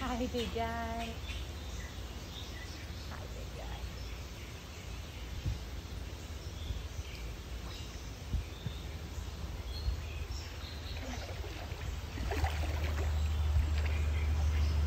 Hi, big guy.